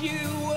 you.